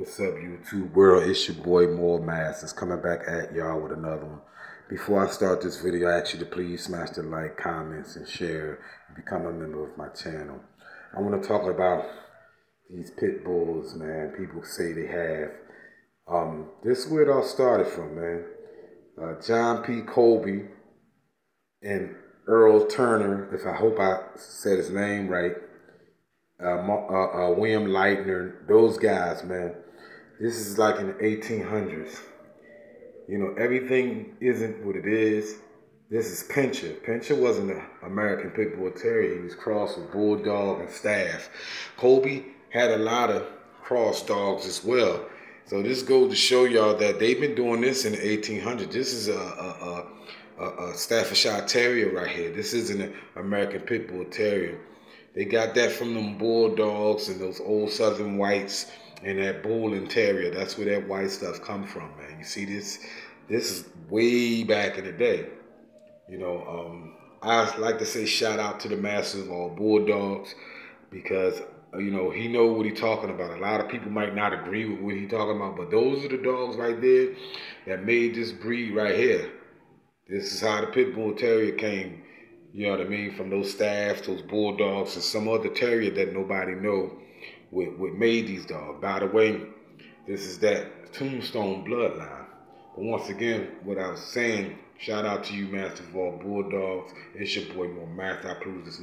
What's up, YouTube world? It's your boy Moore Mass. Masters coming back at y'all with another one. Before I start this video, I ask you to please smash the like, comments, and share, and become a member of my channel. I want to talk about these pit bulls, man. People say they have. Um, this is where it all started from, man. Uh, John P. Colby and Earl Tudor, if I hope I said his name right, uh, uh, uh, William Lightner, those guys, man. This is like in the 1800s. You know, everything isn't what it is. This is Pincher. Pincher wasn't an American Pit Bull Terrier. He was crossed with Bulldog and Staff. Colby had a lot of cross dogs as well. So this goes to show y'all that they've been doing this in the 1800s. This is a, a, a, a Staffordshire Terrier right here. This isn't an American Pit Bull Terrier. They got that from them bulldogs and those old southern whites and that bull and terrier. That's where that white stuff come from, man. You see this? This is way back in the day. You know, um, I like to say shout out to the masters of all bulldogs because uh, you know he know what he talking about. A lot of people might not agree with what he talking about, but those are the dogs right there that made this breed right here. This is how the pit bull terrier came you know what I mean? From those staffs, those bulldogs, and some other terrier that nobody know what, what made these dogs. By the way, this is that tombstone bloodline. But once again, what I was saying, shout out to you, Master of all Bulldogs. It's your boy, Moore Mastiff. I prove this